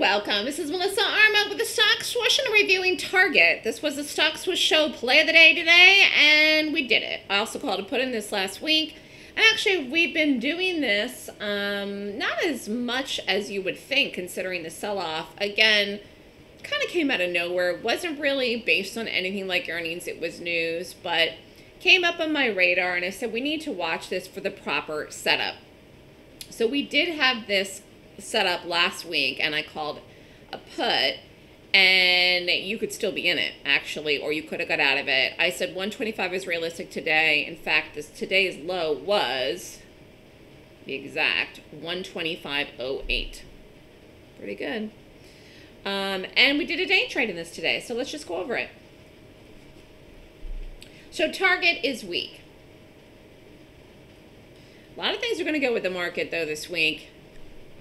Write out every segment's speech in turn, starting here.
welcome. This is Melissa Armo with the Stock Swoosh and reviewing Target. This was the Stock Swoosh Show play of the day today, and we did it. I also called to put in this last week. And actually, we've been doing this um, not as much as you would think, considering the sell off. Again, kind of came out of nowhere. It wasn't really based on anything like earnings, it was news, but came up on my radar, and I said, we need to watch this for the proper setup. So we did have this set up last week and I called a put and you could still be in it actually or you could have got out of it. I said 125 is realistic today. In fact, this today's low was the exact 125.08. Pretty good. Um, and we did a day trade in this today, so let's just go over it. So Target is weak. A lot of things are going to go with the market though this week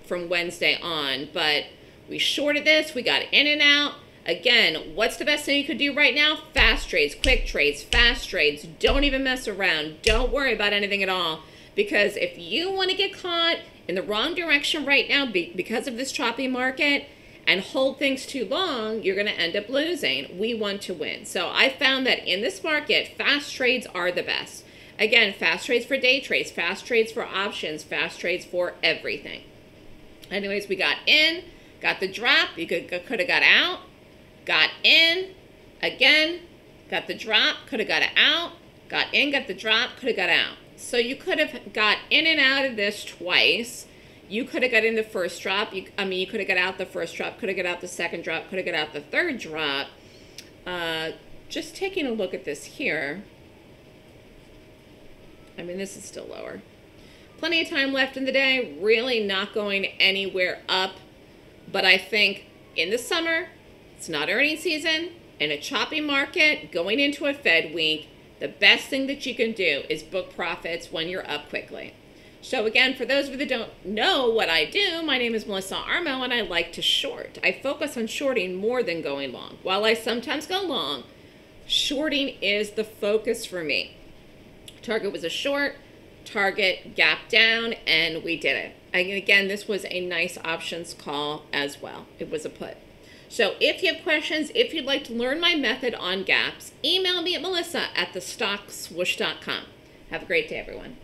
from Wednesday on, but we shorted this, we got in and out. Again, what's the best thing you could do right now? Fast trades, quick trades, fast trades. Don't even mess around. Don't worry about anything at all. Because if you want to get caught in the wrong direction right now because of this choppy market and hold things too long, you're going to end up losing. We want to win. So I found that in this market, fast trades are the best. Again, fast trades for day trades, fast trades for options, fast trades for everything. Anyways, we got in, got the drop. You could, could have got out, got in, again, got the drop, could have got out, got in, got the drop, could have got out. So you could have got in and out of this twice. You could have got in the first drop. You, I mean, you could have got out the first drop, could have got out the second drop, could have got out the third drop. Uh, just taking a look at this here. I mean, this is still lower. Plenty of time left in the day, really not going anywhere up. But I think in the summer, it's not earnings season, in a choppy market, going into a Fed week, the best thing that you can do is book profits when you're up quickly. So again, for those of you that don't know what I do, my name is Melissa Armo and I like to short. I focus on shorting more than going long. While I sometimes go long, shorting is the focus for me. Target was a short target gap down and we did it. And again, this was a nice options call as well. It was a put. So if you have questions, if you'd like to learn my method on gaps, email me at melissa at thestockswoosh.com. Have a great day, everyone.